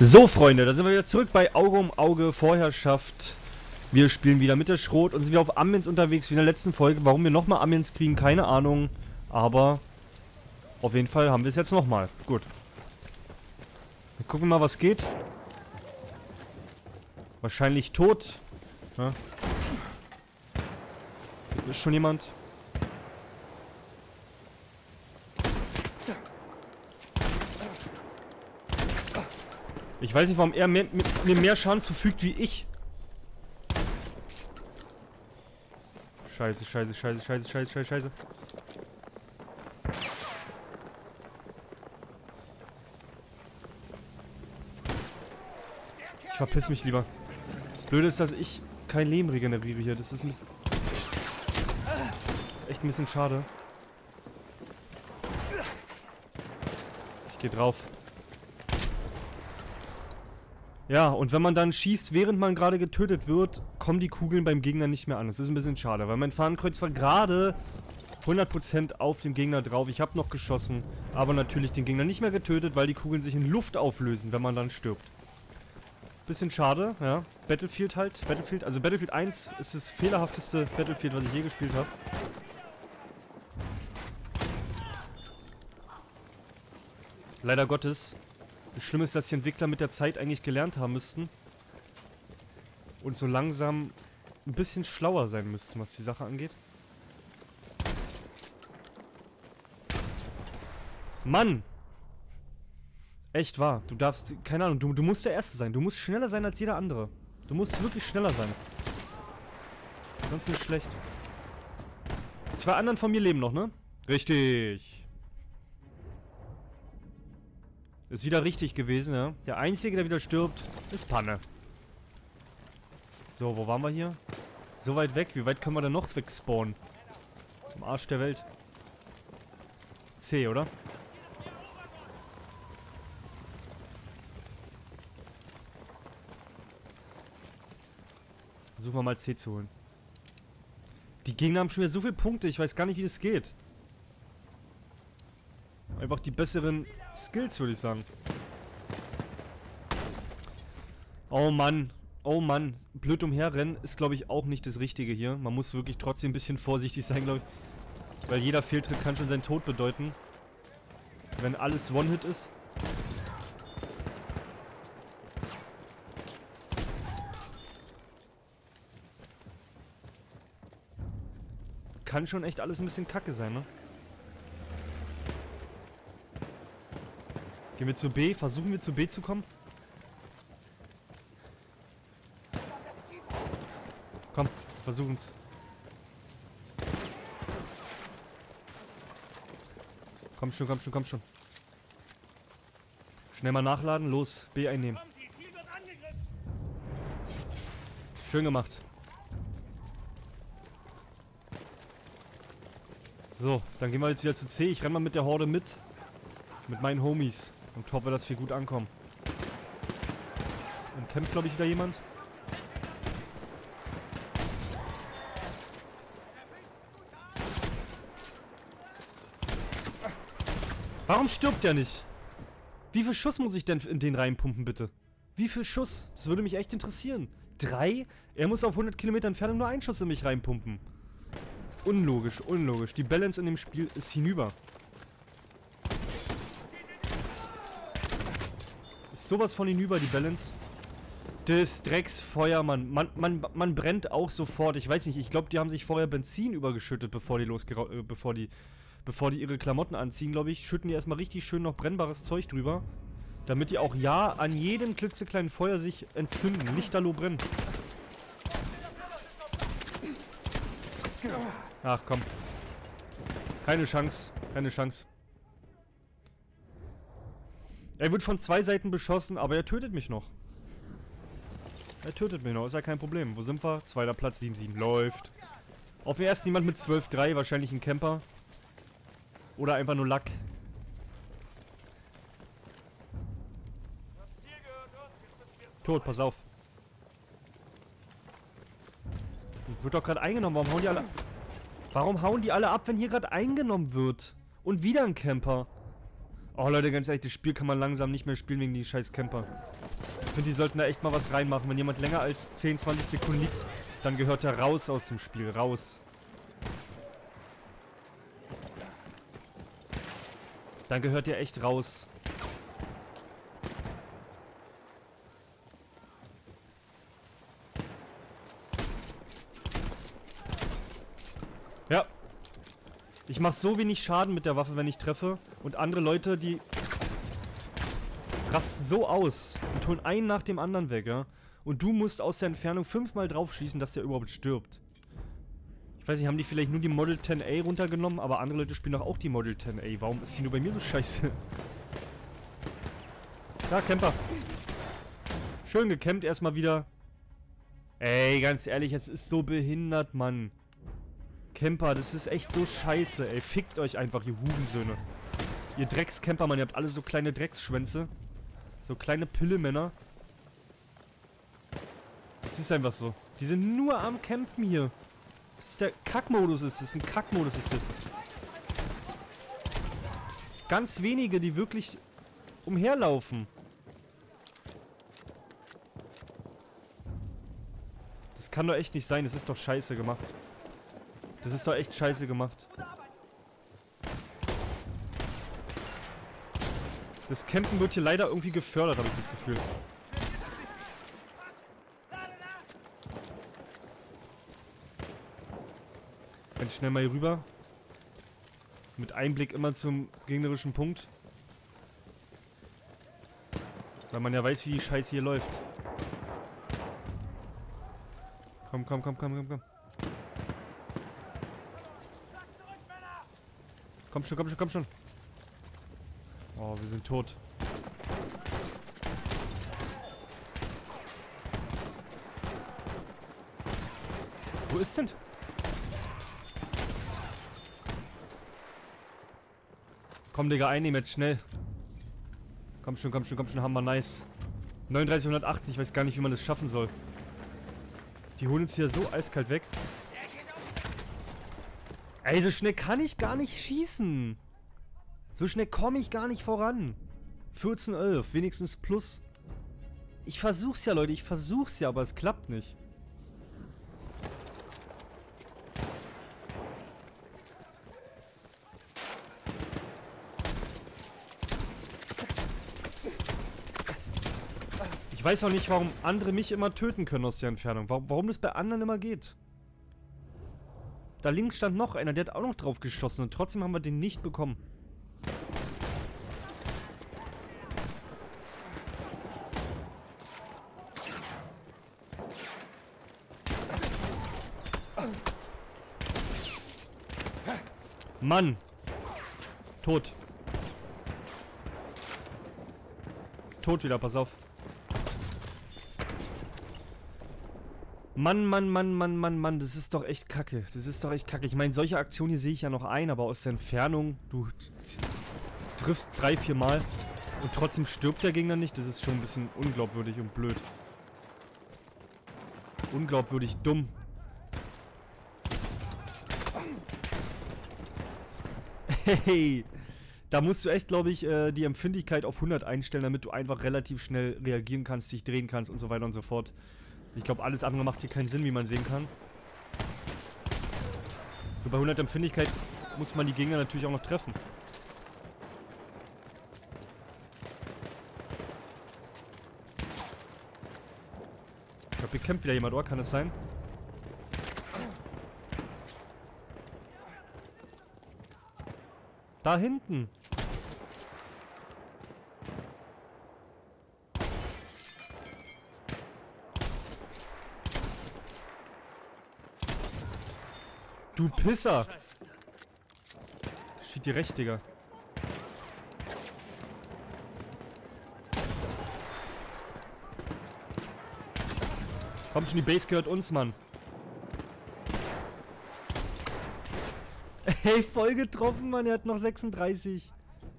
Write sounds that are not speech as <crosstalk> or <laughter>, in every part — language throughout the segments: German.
So, Freunde, da sind wir wieder zurück bei Auge um Auge Vorherrschaft. Wir spielen wieder mit der Schrot und sind wieder auf Ambience unterwegs wie in der letzten Folge. Warum wir nochmal Ambience kriegen, keine Ahnung. Aber auf jeden Fall haben wir es jetzt nochmal. Gut. Wir gucken mal, was geht. Wahrscheinlich tot. Ja. Ist schon jemand. Ich weiß nicht, warum er mir mehr Schaden zufügt wie ich. Scheiße, scheiße, scheiße, scheiße, scheiße, scheiße, scheiße. Ich verpiss mich lieber. Das Blöde ist, dass ich kein Leben regeneriere hier. Das ist ein bisschen... Das ist echt ein bisschen schade. Ich geh drauf. Ja, und wenn man dann schießt, während man gerade getötet wird, kommen die Kugeln beim Gegner nicht mehr an. Das ist ein bisschen schade, weil mein Fahnenkreuz war gerade 100% auf dem Gegner drauf. Ich habe noch geschossen, aber natürlich den Gegner nicht mehr getötet, weil die Kugeln sich in Luft auflösen, wenn man dann stirbt. Bisschen schade, ja. Battlefield halt. Battlefield, also Battlefield 1 ist das fehlerhafteste Battlefield, was ich je gespielt habe. Leider Gottes. Das Schlimme ist, dass die Entwickler mit der Zeit eigentlich gelernt haben müssten. Und so langsam ein bisschen schlauer sein müssten, was die Sache angeht. Mann! Echt wahr. Du darfst, keine Ahnung, du, du musst der Erste sein. Du musst schneller sein als jeder andere. Du musst wirklich schneller sein. Sonst nicht schlecht. Die zwei anderen von mir leben noch, ne? Richtig. Ist wieder richtig gewesen, ja. Der Einzige, der wieder stirbt, ist Panne. So, wo waren wir hier? So weit weg. Wie weit können wir denn noch wegspawnen? Am Arsch der Welt. C, oder? Versuchen wir mal C zu holen. Die Gegner haben schon wieder so viele Punkte. Ich weiß gar nicht, wie das geht. Einfach die besseren Skills, würde ich sagen. Oh Mann. Oh Mann. Blöd umherrennen ist, glaube ich, auch nicht das Richtige hier. Man muss wirklich trotzdem ein bisschen vorsichtig sein, glaube ich. Weil jeder Fehltritt kann schon seinen Tod bedeuten. Wenn alles One-Hit ist. Kann schon echt alles ein bisschen kacke sein, ne? Gehen wir zu B? Versuchen wir zu B zu kommen? Komm, versuchen's. Komm schon, komm schon, komm schon. Schnell mal nachladen, los, B einnehmen. Schön gemacht. So, dann gehen wir jetzt wieder zu C. Ich renne mal mit der Horde mit. Mit meinen Homies. Und hoffe, dass wir gut ankommen. Im Camp, glaube ich, wieder jemand. Warum stirbt der nicht? Wie viel Schuss muss ich denn in den reinpumpen, bitte? Wie viel Schuss? Das würde mich echt interessieren. Drei? Er muss auf 100 Kilometer Entfernung nur einen Schuss in mich reinpumpen. Unlogisch, unlogisch. Die Balance in dem Spiel ist hinüber. Sowas von hinüber, die Balance. Des Drecksfeuer, man, man, man, man brennt auch sofort. Ich weiß nicht, ich glaube, die haben sich vorher Benzin übergeschüttet, bevor die losgera äh, bevor die, bevor die ihre Klamotten anziehen, glaube ich. Schütten die erstmal richtig schön noch brennbares Zeug drüber. Damit die auch ja an jedem klitzekleinen Feuer sich entzünden. Lichterloh brennen. Ach komm. Keine Chance. Keine Chance. Er wird von zwei Seiten beschossen, aber er tötet mich noch. Er tötet mich noch, ist ja kein Problem. Wo sind wir? Zweiter Platz, 7-7. Läuft. Auf den ersten jemand mit 12-3, wahrscheinlich ein Camper. Oder einfach nur Lack. Tot, pass auf. Wird doch gerade eingenommen. Warum hauen die alle... Warum hauen die alle ab, wenn hier gerade eingenommen wird? Und wieder ein Camper. Oh Leute, ganz ehrlich, das Spiel kann man langsam nicht mehr spielen wegen die scheiß Camper. Ich finde, die sollten da echt mal was reinmachen. Wenn jemand länger als 10, 20 Sekunden liegt, dann gehört er raus aus dem Spiel. Raus. Dann gehört er echt raus. Ja. Ich mache so wenig Schaden mit der Waffe, wenn ich treffe. Und andere Leute, die rasten so aus und holen einen nach dem anderen weg, ja. Und du musst aus der Entfernung fünfmal drauf schießen, dass der überhaupt stirbt. Ich weiß nicht, haben die vielleicht nur die Model 10A runtergenommen, aber andere Leute spielen doch auch die Model 10A. Warum ist die nur bei mir so scheiße? Da, Camper. Schön gecampt erstmal wieder. Ey, ganz ehrlich, es ist so behindert, Mann. Camper, das ist echt so scheiße, ey. Fickt euch einfach, ihr Hurensöhne. Ihr Dreckscamper, Mann. Ihr habt alle so kleine Drecksschwänze. So kleine Pillemänner. Das ist einfach so. Die sind nur am Campen hier. Das ist der Kackmodus ist das. Ein Kackmodus ist das. Ganz wenige, die wirklich umherlaufen. Das kann doch echt nicht sein. Das ist doch scheiße gemacht. Das ist doch echt scheiße gemacht. Das Campen wird hier leider irgendwie gefördert, habe ich das Gefühl. Ganz schnell mal hier rüber. Mit Einblick immer zum gegnerischen Punkt. Weil man ja weiß, wie die Scheiße hier läuft. Komm, komm, komm, komm, komm, komm. Komm schon, komm schon, komm schon. Oh, wir sind tot. Wo ist denn? Komm, Digga, einnehmen jetzt schnell. Komm schon, komm schon, komm schon, haben wir nice. 3980, ich weiß gar nicht, wie man das schaffen soll. Die holen uns hier so eiskalt weg. Ey, so schnell kann ich gar nicht schießen. So schnell komme ich gar nicht voran. 14, 11, wenigstens plus. Ich versuch's ja, Leute, ich versuch's ja, aber es klappt nicht. Ich weiß auch nicht, warum andere mich immer töten können aus der Entfernung. Warum, warum das bei anderen immer geht. Da links stand noch einer, der hat auch noch drauf geschossen und trotzdem haben wir den nicht bekommen. Mann! Tot. Tot wieder, pass auf. Mann, Mann, Mann, Mann, Mann, Mann, das ist doch echt kacke. Das ist doch echt kacke. Ich meine, solche Aktionen hier sehe ich ja noch ein, aber aus der Entfernung, du triffst drei, vier Mal und trotzdem stirbt der Gegner nicht. Das ist schon ein bisschen unglaubwürdig und blöd. Unglaubwürdig dumm. Hey, da musst du echt, glaube ich, äh, die Empfindlichkeit auf 100 einstellen, damit du einfach relativ schnell reagieren kannst, dich drehen kannst und so weiter und so fort. Ich glaube, alles andere macht hier keinen Sinn, wie man sehen kann. Nur bei 100 Empfindlichkeit muss man die Gegner natürlich auch noch treffen. Ich glaube, hier kämpft wieder jemand, oder? Kann es sein? Da hinten. Du Pisser! Steht dir recht, Digga. Komm schon, die Base gehört uns, Mann. <laughs> Hey, voll getroffen, Mann. Er hat noch 36.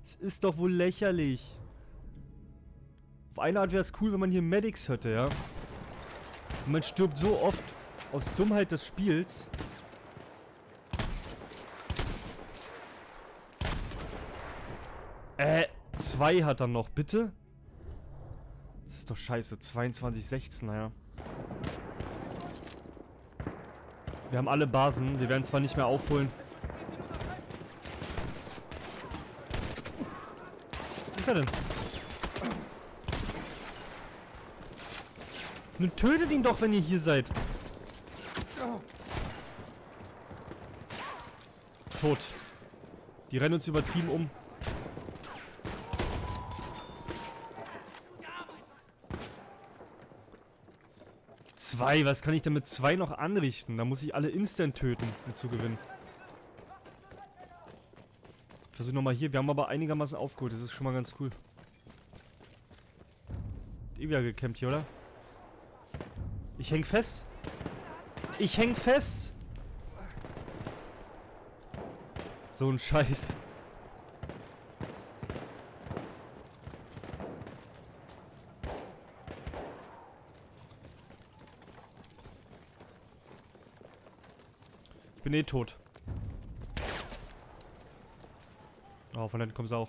Das ist doch wohl lächerlich. Auf eine Art wäre es cool, wenn man hier Medics hätte, ja. Und man stirbt so oft aus Dummheit des Spiels. Äh, zwei hat er noch, bitte? Das ist doch scheiße. 22, 16, naja. Wir haben alle Basen. Wir werden zwar nicht mehr aufholen. Wo ist er denn? Nun tötet ihn doch, wenn ihr hier seid. Tot. Die rennen uns übertrieben um. Zwei, was kann ich denn mit zwei noch anrichten? Da muss ich alle instant töten, um zu gewinnen. Versuch nochmal hier. Wir haben aber einigermaßen aufgeholt. Das ist schon mal ganz cool. Eh wieder gekämpft hier, oder? Ich häng fest. Ich häng fest. So ein Scheiß. Bin eh tot. Oh, von hinten kommt auch.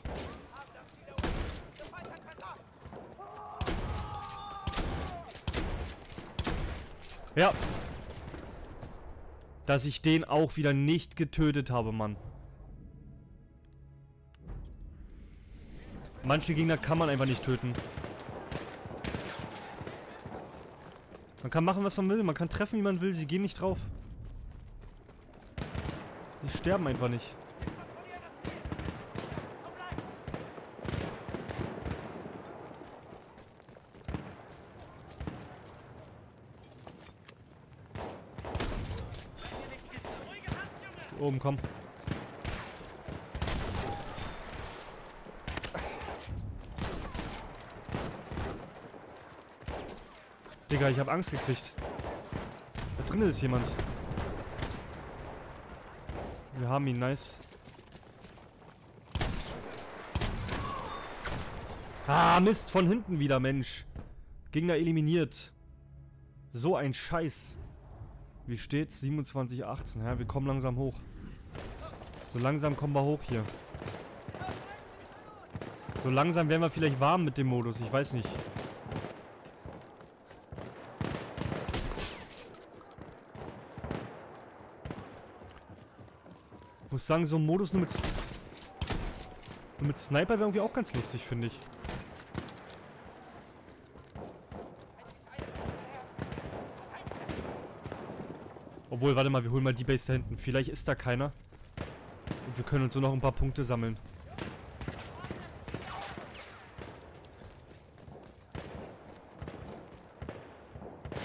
Ja. Dass ich den auch wieder nicht getötet habe, Mann. Manche Gegner kann man einfach nicht töten. Man kann machen, was man will. Man kann treffen, wie man will. Sie gehen nicht drauf. Sie sterben einfach nicht. Oben, komm. Digga, ich hab Angst gekriegt. Da drin ist jemand. Wir haben ihn, nice. Ah, Mist, von hinten wieder, Mensch. Gegner eliminiert. So ein Scheiß. Wie steht's? 27,18. Ja, wir kommen langsam hoch. So langsam kommen wir hoch hier. So langsam werden wir vielleicht warm mit dem Modus. Ich weiß nicht. Muss sagen, so ein Modus nur mit, nur mit Sniper wäre irgendwie auch ganz lustig, finde ich. Obwohl, warte mal, wir holen mal die Base da hinten. Vielleicht ist da keiner. Und wir können uns so noch ein paar Punkte sammeln.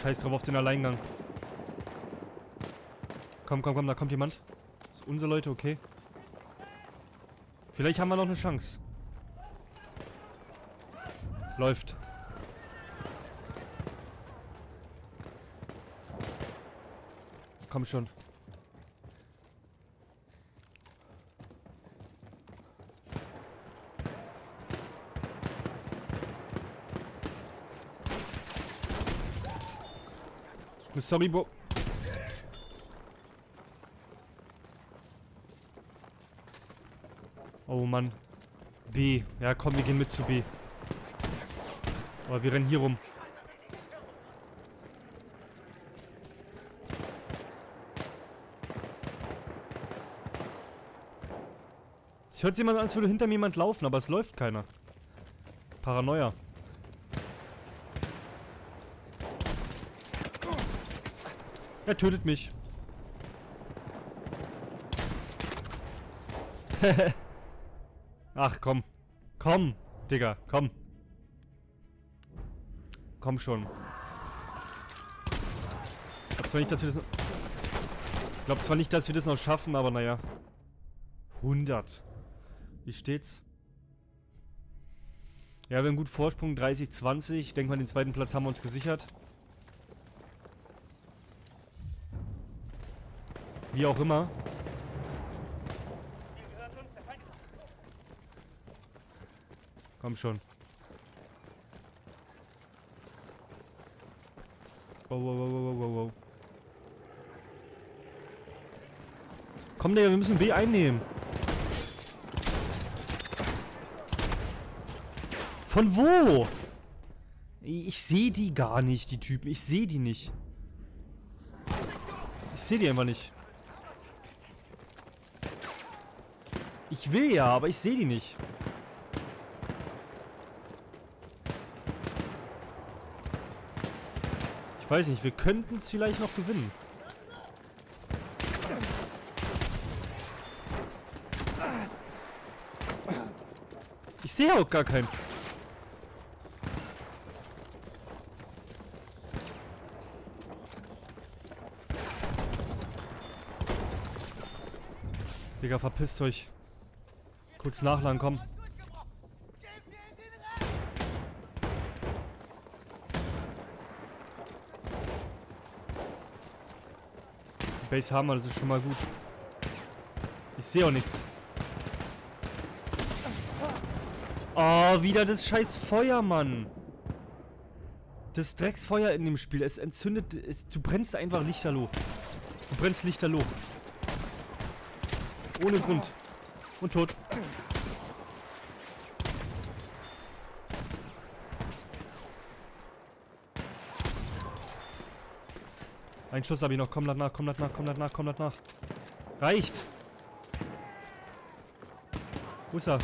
Scheiß drauf auf den Alleingang. Komm, komm, komm, da kommt jemand. Sind unsere Leute, okay. Vielleicht haben wir noch eine Chance. Läuft. Komm schon. Sorry, Oh Mann. B. Ja, komm, wir gehen mit zu B. Aber oh, wir rennen hier rum. Es hört sich immer an, als würde hinter mir jemand laufen, aber es läuft keiner. Paranoia. Er tötet mich. <laughs> Ach, komm. Komm, Digga, komm. Komm schon. Ich glaube zwar nicht, dass wir das... Ich glaube zwar nicht, dass wir das noch schaffen, aber naja. 100. Wie steht's? Ja, wir haben gut Vorsprung, 30, 20. Ich denke mal, den zweiten Platz haben wir uns gesichert. Wie auch immer. Komm schon. Wow, wow, wow, wow, wow, wow. Komm, Digga, wir müssen B einnehmen. Von wo? Ich sehe die gar nicht, die Typen. Ich sehe die nicht. Ich sehe die einfach nicht. Ich will ja, aber ich sehe die nicht. Weiß nicht, wir könnten es vielleicht noch gewinnen. Ich sehe auch gar keinen. Digga, verpisst euch. Kurz nachladen, komm. Base haben wir, das ist schon mal gut. Ich sehe auch nichts. Oh, wieder das scheiß Feuer, Mann. Das Drecksfeuer in dem Spiel. Es entzündet... Es, du brennst einfach Lichterloh. Du brennst Lichterloh. Ohne Grund. Und tot. Ein Schuss habe ich noch. Komm das nach, komm das nach, komm das nach, komm das nach. Reicht. Wo ist er?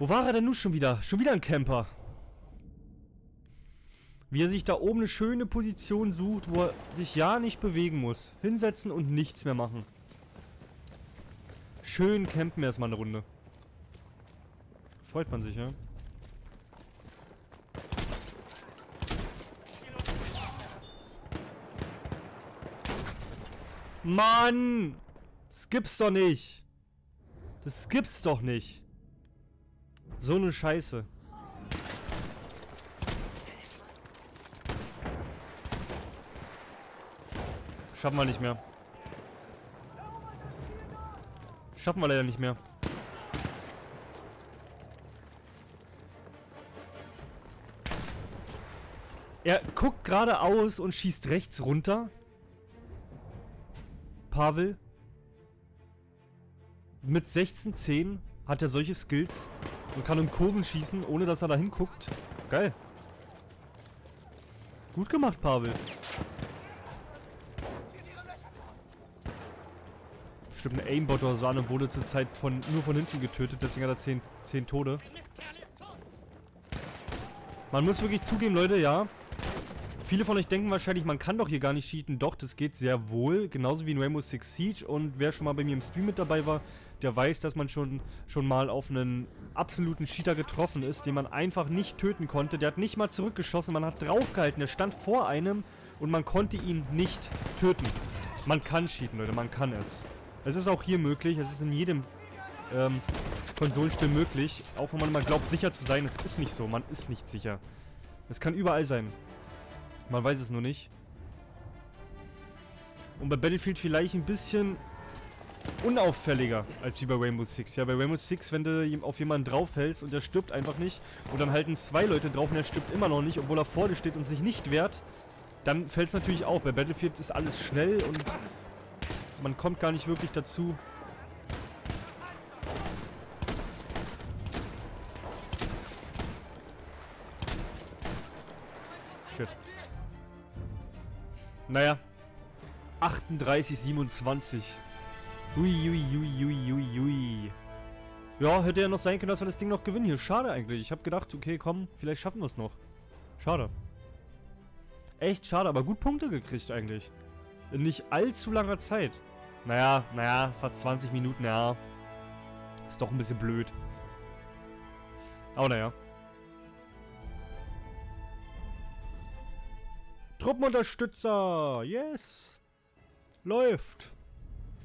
Wo war er denn nun schon wieder? Schon wieder ein Camper. Wie er sich da oben eine schöne Position sucht, wo er sich ja nicht bewegen muss. Hinsetzen und nichts mehr machen. Schön campen erstmal eine Runde. Freut man sich, ja? Mann! Das gibt's doch nicht. Das gibt's doch nicht. So eine Scheiße. Schaffen wir nicht mehr. Schaffen wir leider nicht mehr. Er guckt geradeaus und schießt rechts runter. Pavel. Mit 16-10 hat er solche Skills und kann um Kurven schießen, ohne dass er da hinguckt. Geil. Gut gemacht, Pavel. Stimmt, ein Aimbot oder so an und wurde zurzeit von, nur von hinten getötet, deswegen hat er 10, 10 Tode. Man muss wirklich zugeben, Leute, ja. Viele von euch denken wahrscheinlich, man kann doch hier gar nicht cheaten. Doch, das geht sehr wohl. Genauso wie in Rainbow Six Siege. Und wer schon mal bei mir im Stream mit dabei war, der weiß, dass man schon, schon mal auf einen absoluten Cheater getroffen ist, den man einfach nicht töten konnte. Der hat nicht mal zurückgeschossen, man hat draufgehalten. Der stand vor einem und man konnte ihn nicht töten. Man kann cheaten, Leute, man kann es. Es ist auch hier möglich, es ist in jedem ähm, Konsolenspiel möglich. Auch wenn man mal glaubt, sicher zu sein, es ist nicht so. Man ist nicht sicher. Es kann überall sein. Man weiß es nur nicht. Und bei Battlefield vielleicht ein bisschen unauffälliger als wie bei Rainbow Six. Ja, bei Rainbow Six, wenn du auf jemanden draufhältst und der stirbt einfach nicht und dann halten zwei Leute drauf und er stirbt immer noch nicht, obwohl er vor dir steht und sich nicht wehrt, dann fällt es natürlich auf. Bei Battlefield ist alles schnell und man kommt gar nicht wirklich dazu. Naja. 38, 27. Ui, ui, ui, ui, ui, ui. Ja, hätte ja noch sein können, dass wir das Ding noch gewinnen hier. Schade eigentlich. Ich habe gedacht, okay, komm, vielleicht schaffen wir es noch. Schade. Echt schade, aber gut Punkte gekriegt eigentlich. In nicht allzu langer Zeit. Naja, naja, fast 20 Minuten, ja. Ist doch ein bisschen blöd. Aber naja. Truppenunterstützer. Yes. Läuft.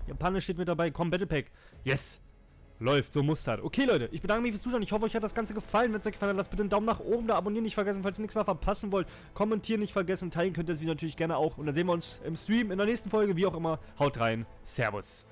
Japaner steht mit dabei. Komm, Battle Pack. Yes. Läuft, so muss das. Okay, Leute, ich bedanke mich fürs Zuschauen. Ich hoffe, euch hat das Ganze gefallen. Wenn es euch gefallen hat, lasst bitte einen Daumen nach oben da. Abonnieren nicht vergessen, falls ihr nichts mehr verpassen wollt. Kommentieren nicht vergessen. Teilen könnt ihr das Video natürlich gerne auch. Und dann sehen wir uns im Stream in der nächsten Folge. Wie auch immer. Haut rein. Servus.